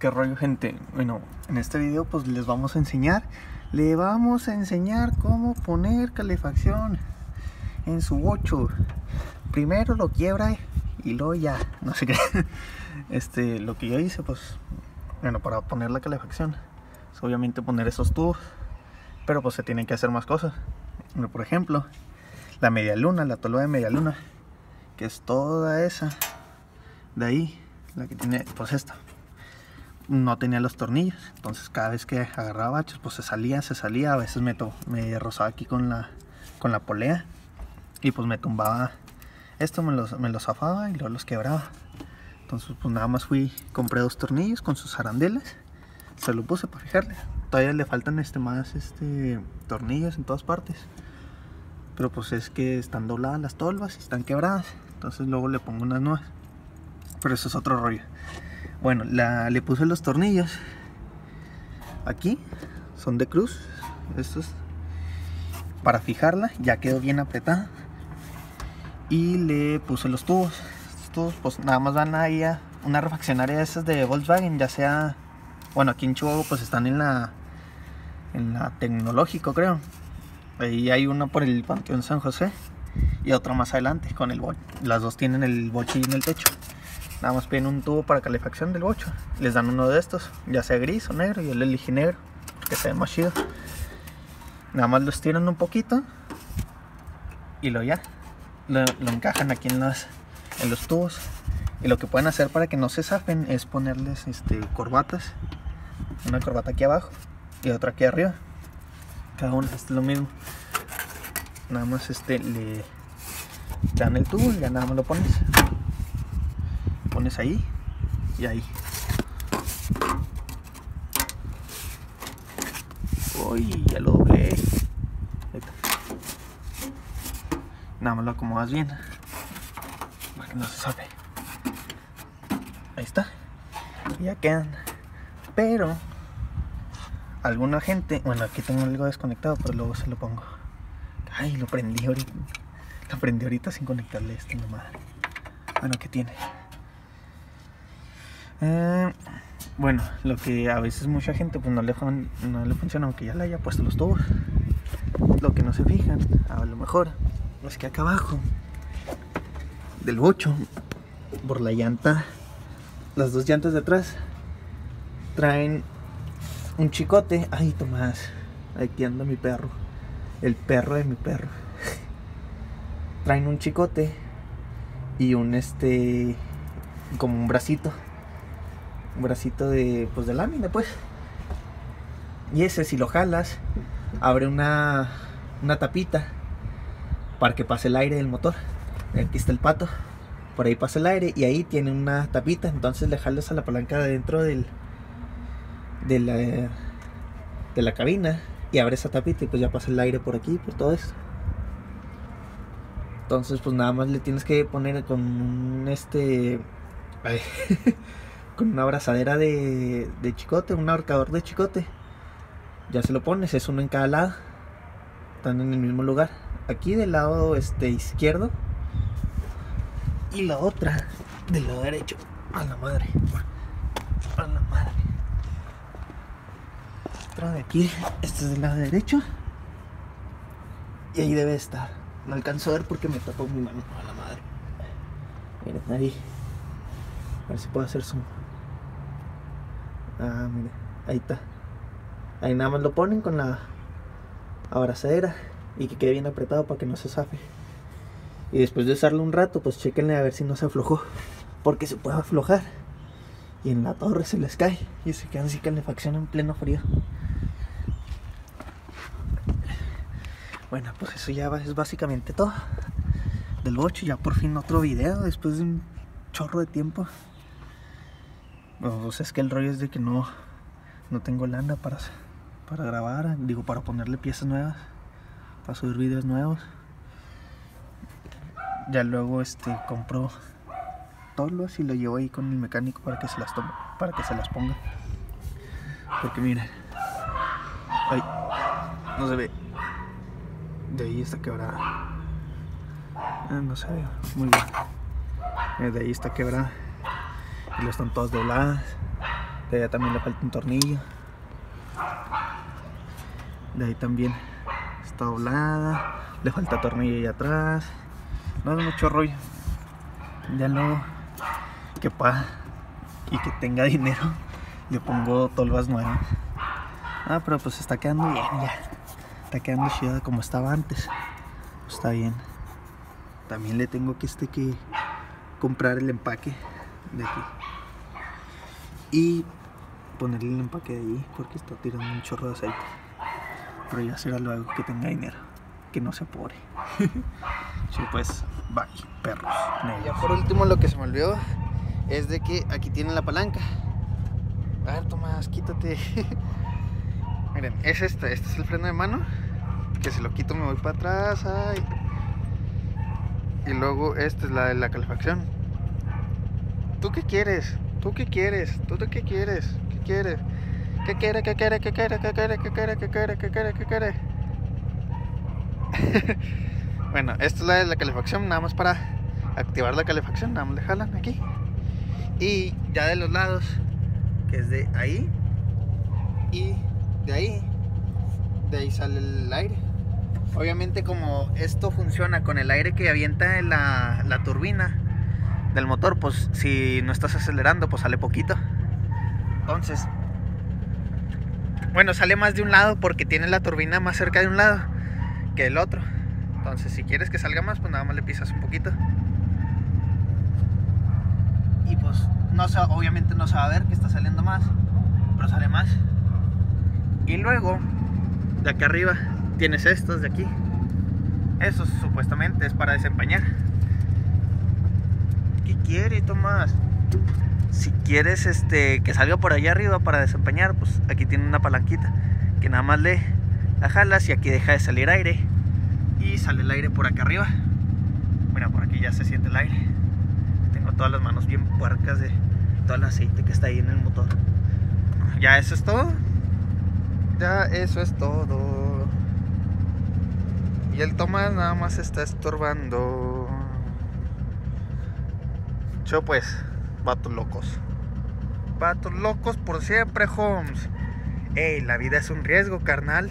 ¿Qué rollo gente? Bueno, en este video pues les vamos a enseñar Le vamos a enseñar cómo poner calefacción en su 8 Primero lo quiebra y luego ya, no sé qué Este, lo que yo hice pues, bueno, para poner la calefacción es obviamente poner esos tubos Pero pues se tienen que hacer más cosas. Por ejemplo, la media luna, la tolva de media luna Que es toda esa de ahí, la que tiene pues esta no tenía los tornillos. Entonces cada vez que agarraba pues se salía se salía. A veces me, me rozaba aquí con la con la polea y pues me tumbaba esto me los, me los zafaba y luego los quebraba. Entonces pues nada más fui compré dos tornillos con sus arandeles se lo puse para fijarle. Todavía le faltan este más este tornillos en todas partes. Pero pues es que están dobladas las tolvas y están quebradas. Entonces luego le pongo unas nuevas. Pero eso es otro rollo bueno, la, le puse los tornillos aquí, son de cruz, estos, para fijarla, ya quedó bien apretada. Y le puse los tubos, estos tubos pues nada más van ahí a una refaccionaria de esas de Volkswagen, ya sea, bueno aquí en Chihuahua pues están en la, en la tecnológico creo. Ahí hay una por el Panteón San José y otra más adelante con el Las dos tienen el boche en el techo. Nada más piden un tubo para calefacción del bocho. Les dan uno de estos, ya sea gris o negro. Yo le elegí negro, porque se ve más chido. Nada más lo estiran un poquito. Y lo ya. Lo, encajan aquí en, las, en los tubos. Y lo que pueden hacer para que no se zafen es ponerles este, corbatas. Una corbata aquí abajo y otra aquí arriba. Cada uno es lo mismo. Nada más este le dan el tubo y ya nada más lo pones pones ahí y ahí. Uy, ya lo doblé. Nada más lo acomodas bien. Para que no se sabe. Ahí está. ya quedan. Pero alguna gente, bueno aquí tengo algo desconectado, pero luego se lo pongo. Ay, lo prendí ahorita. Lo prendí ahorita sin conectarle este nomás. Bueno, ¿qué tiene? Eh, bueno, lo que a veces mucha gente pues no le, funciona aunque ya le haya puesto los tubos. Lo que no se fijan, a lo mejor, es que acá abajo del bocho, por la llanta, las dos llantas de atrás, traen un chicote. Ay, Tomás, aquí anda mi perro, el perro de mi perro. traen un chicote y un este, como un bracito un bracito de, pues, de lámina, pues. Y ese, si lo jalas, abre una, una tapita para que pase el aire del motor. Aquí está el pato, por ahí pasa el aire y ahí tiene una tapita. Entonces le jalas a la palanca dentro del, de, la, de la cabina y abre esa tapita y pues ya pasa el aire por aquí, pues todo eso. Entonces, pues nada más le tienes que poner con este. con una abrazadera de, chicote, un ahorcador de chicote. Ya se lo pones, es uno en cada lado. Están en el mismo lugar. Aquí del lado este izquierdo. Y la otra del lado derecho. A la madre. A la madre. Otra de aquí. Este es del lado derecho. Y ahí debe estar. No alcanzo a ver porque me tapó mi mano. A la madre. Miren, ahí. A ver si puedo hacer zoom. Ah, mire, ahí está. Ahí nada más lo ponen con la abrazadera y que quede bien apretado para que no se zafe. Y después de usarlo un rato, pues chequenle a ver si no se aflojó. Porque se puede aflojar. Y en la torre se les cae. Y se quedan sin calefacción en pleno frío. Bueno, pues eso ya es básicamente todo. Del 8. Ya por fin otro video después de un chorro de tiempo. Pues es que el rollo es de que no, no tengo lana para, para grabar, digo, para ponerle piezas nuevas, para subir videos nuevos. Ya luego este compro todos y lo llevo ahí con el mecánico para que se las tome, para que se las ponga. Porque miren, ay, no se ve. De ahí está quebrada. Ah, no se ve muy bien. Eh, de ahí está quebrada y están todas dobladas De allá también le falta un tornillo. De ahí también está doblada. Le falta tornillo ahí atrás. No es mucho rollo. Ya luego que pa y que tenga dinero le pongo tolvas nuevas. Ah, pero pues está quedando bien ya. Está quedando chida como estaba antes. Está bien. También le tengo que este que comprar el empaque de aquí. Y ponerle el empaque de ahí porque está tirando un chorro de aceite. Pero ya será luego que tenga dinero. Que no se apure. sí, pues, bye, perros. Ya por último lo que se me olvidó es de que aquí tienen la palanca. A ver, Tomás, quítate. Miren, es este, este es el freno de mano. Que si lo quito me voy para atrás. Y luego esta es la de la calefacción. ¿Tú qué quieres? ¿Tú qué quieres? ¿Tú qué quieres? ¿Qué quieres? ¿Qué quiere? ¿Qué quiere? ¿Qué quiere? ¿Qué quiere? ¿Qué quiere? ¿Qué quiere? ¿Qué quiere? ¿Qué quiere? bueno, esta es la de la calefacción, nada más para activar la calefacción, nada más le jalan aquí. Y ya de los lados, que es de ahí y de ahí, de ahí sale el aire. Obviamente como esto funciona con el aire que avienta la, la turbina del motor, pues si no estás acelerando, pues sale poquito. Entonces, bueno, sale más de un lado porque tiene la turbina más cerca de un lado que el otro. Entonces, si quieres que salga más, pues nada más le pisas un poquito. Y pues, no se, obviamente no se va a ver que está saliendo más, pero sale más. Y luego, de acá arriba, tienes estos de aquí. Eso supuestamente es para desempañar. ¿Qué quiere, Tomás? Si quieres este, que salga por allá arriba para desempeñar, pues aquí tiene una palanquita que nada más le la jalas y aquí deja de salir aire y sale el aire por acá arriba. Bueno, por aquí ya se siente el aire. Tengo todas las manos bien puercas de todo el aceite que está ahí en el motor. Ya eso es todo. Ya eso es todo. Y el Tomás nada más está estorbando. Pues, vatos locos. Vatos locos por siempre, Holmes. Ey, la vida es un riesgo, carnal.